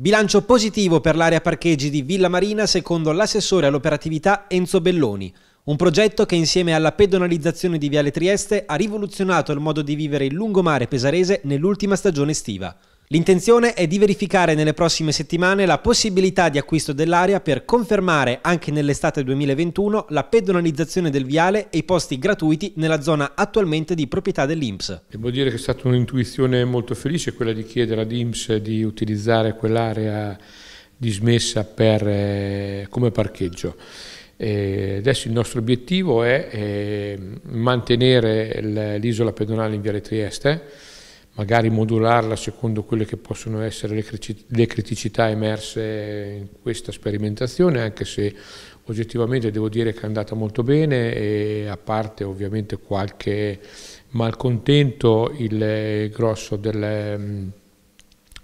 Bilancio positivo per l'area parcheggi di Villa Marina secondo l'assessore all'operatività Enzo Belloni. Un progetto che insieme alla pedonalizzazione di Viale Trieste ha rivoluzionato il modo di vivere il lungomare pesarese nell'ultima stagione estiva. L'intenzione è di verificare nelle prossime settimane la possibilità di acquisto dell'area per confermare anche nell'estate 2021 la pedonalizzazione del viale e i posti gratuiti nella zona attualmente di proprietà dell'Inps. Devo dire che è stata un'intuizione molto felice quella di chiedere ad INPS di utilizzare quell'area dismessa per, eh, come parcheggio. E adesso il nostro obiettivo è eh, mantenere l'isola pedonale in Viale Trieste magari modularla secondo quelle che possono essere le criticità emerse in questa sperimentazione, anche se oggettivamente devo dire che è andata molto bene e a parte ovviamente qualche malcontento il grosso del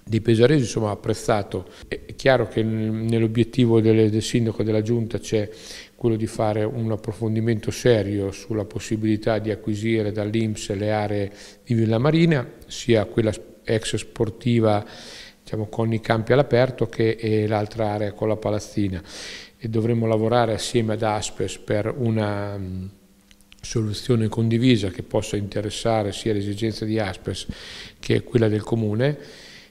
di Pesaresi insomma, apprezzato. È chiaro che nell'obiettivo del, del, sindaco della giunta c'è quello di fare un approfondimento serio sulla possibilità di acquisire dall'Inps le aree di Villa Marina, sia quella ex sportiva diciamo, con i campi all'aperto che l'altra area con la palazzina e dovremo lavorare assieme ad Aspes per una soluzione condivisa che possa interessare sia le esigenze di Aspes che quella del Comune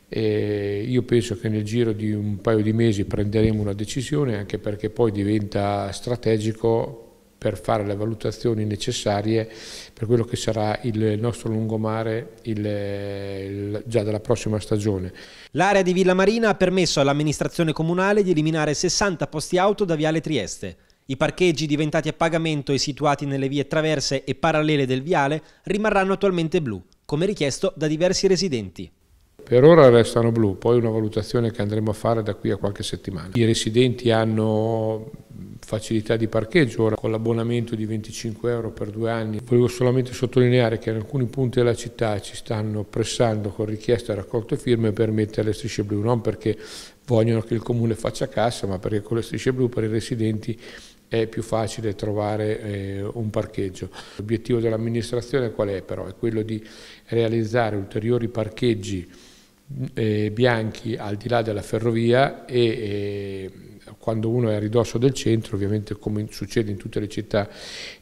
e io penso che nel giro di un paio di mesi prenderemo una decisione anche perché poi diventa strategico per fare le valutazioni necessarie per quello che sarà il nostro lungomare il, il, già dalla prossima stagione. L'area di Villa Marina ha permesso all'amministrazione comunale di eliminare 60 posti auto da Viale Trieste. I parcheggi diventati a pagamento e situati nelle vie traverse e parallele del viale rimarranno attualmente blu, come richiesto da diversi residenti. Per ora restano blu, poi una valutazione che andremo a fare da qui a qualche settimana. I residenti hanno facilità di parcheggio, ora con l'abbonamento di 25 euro per due anni. Volevo solamente sottolineare che in alcuni punti della città ci stanno pressando con richiesta e raccolte firme per mettere le strisce blu, non perché vogliono che il comune faccia cassa, ma perché con le strisce blu per i residenti è più facile trovare eh, un parcheggio. L'obiettivo dell'amministrazione qual è però? È quello di realizzare ulteriori parcheggi eh, bianchi al di là della ferrovia e eh, quando uno è a ridosso del centro, ovviamente come succede in tutte le città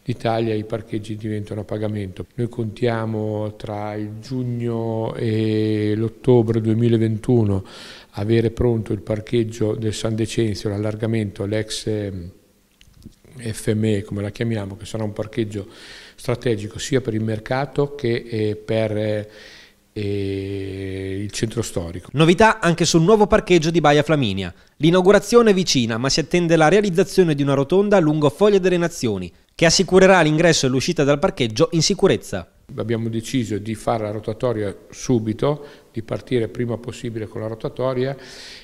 d'Italia, i parcheggi diventano a pagamento. Noi contiamo tra il giugno e l'ottobre 2021 avere pronto il parcheggio del San Decenzio, l'allargamento, l'ex FME come la chiamiamo, che sarà un parcheggio strategico sia per il mercato che eh, per eh, centro storico. Novità anche sul nuovo parcheggio di Baia Flaminia. L'inaugurazione è vicina, ma si attende la realizzazione di una rotonda lungo Foglia delle Nazioni, che assicurerà l'ingresso e l'uscita dal parcheggio in sicurezza. Abbiamo deciso di fare la rotatoria subito, di partire prima possibile con la rotatoria,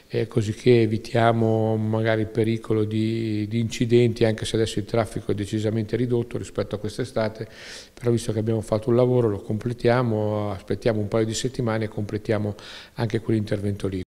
eh, così che evitiamo magari il pericolo di, di, incidenti, anche se adesso il traffico è decisamente ridotto rispetto a quest'estate, però visto che abbiamo fatto un lavoro lo completiamo, aspettiamo un paio di settimane e completiamo anche quell'intervento lì.